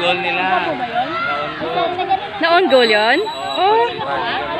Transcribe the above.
goal nila. Na-on goal. Na-on goal yun? Oh.